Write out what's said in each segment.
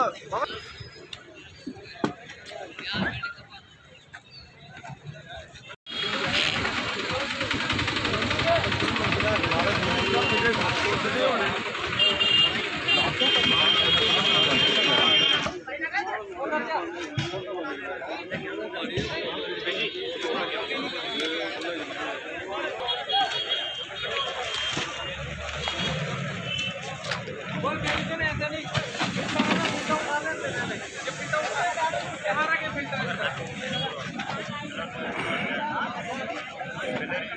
Oh,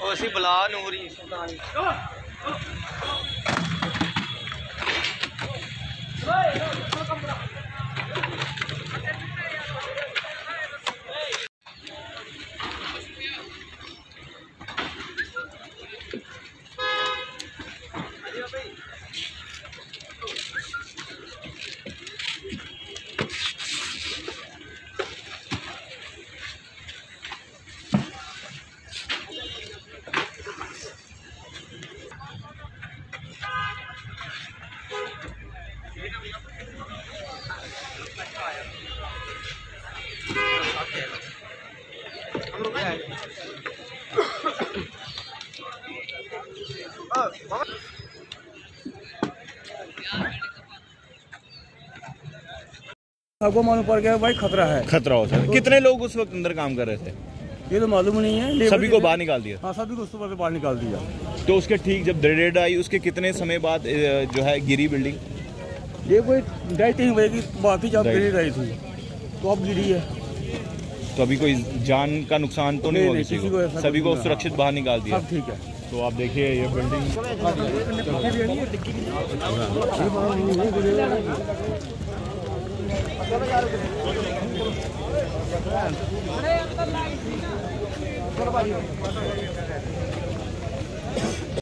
ਉਹ ਅਸੀਂ ਬਲਾ ਨੂਰੀ। ਸੁਲਤਾਨੀ मालूम पड़ गया भाई खतरा है। खतरा हो सर कितने लोग उस वक्त अंदर काम कर रहे थे? ये तो मालूम नहीं है सभी को बाहर निकाल दिया? हाँ सभी को बाद बाहर निकाल दिया। तो उसके ठीक जब रेड आई उसके कितने समय बाद जो है गिरी बिल्डिंग? ये कोई ढाई तीन बजे की बात थी जब. गिरी रही थी तो अब गिरी है। तो अभी कोई जान का नुकसान तो नहीं नहीं, नहीं, किसी को? सभी को सुरक्षित बाहर निकाल दिया। सब ठीक है। तो आप देखिए ये बिल्डिंग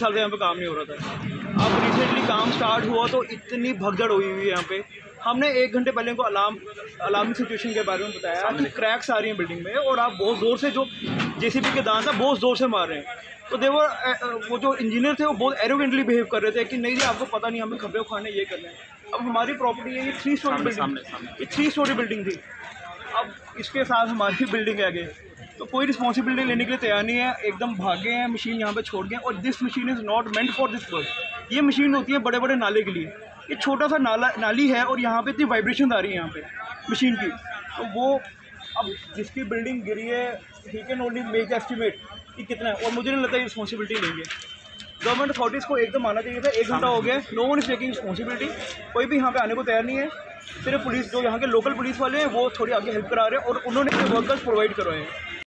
साल से यहाँ पे काम नहीं हो रहा था। अब रिसेंटली काम स्टार्ट हुआ तो इतनी भगदड़ हुई हुई है यहाँ पे। हमने एक घंटे पहले इनको अलार्म अलार्मिंग सिचुएशन के बारे में बताया कि क्रैक्स आ रही हैं बिल्डिंग में और आप बहुत ज़ोर से जो जेसीबी के दांत है बहुत ज़ोर से मार रहे हैं। तो देवर वो जो इंजीनियर थे वो बहुत एरोगेंटली बिहेव कर रहे थे कि नहीं जी आपको पता नहीं हमें खबे उखाने ये करना है। अब हमारी प्रॉपर्टी है ये थ्री स्टोरी बिल्डिंग ये थ्री स्टोरी बिल्डिंग थी। अब इसके साथ हमारी बिल्डिंग है आगे। तो कोई रिस्पॉन्सिबिलिटी लेने के लिए तैयार नहीं है, एकदम भागे हैं मशीन यहाँ पे छोड़ गए और this machine is not meant for this work ये मशीन होती है बड़े बड़े नाले के लिए। ये छोटा सा नाला, नाली है और यहाँ पे इतनी वाइब्रेशन आ रही है यहाँ पे मशीन की। तो वो अब जिसकी बिल्डिंग गिरी है he can only make estimate कि कितना है। और मुझे नहीं लगता ये रिस्पॉन्सिबिलिटी लेंगे। गवर्नमेंट अथॉरिटीज़ को एकदम आना चाहिए था, एक घंटा हो गया no one is taking responsibility कोई भी यहाँ पे आने को तैयार नहीं है। सिर्फ़ पुलिस, जो यहाँ के लोकल पुलिस वाले हैं, वो थोड़ी आगे हेल्प करा रहे हैं और उन्होंने वर्कर्स प्रोवाइड करवाए हैं।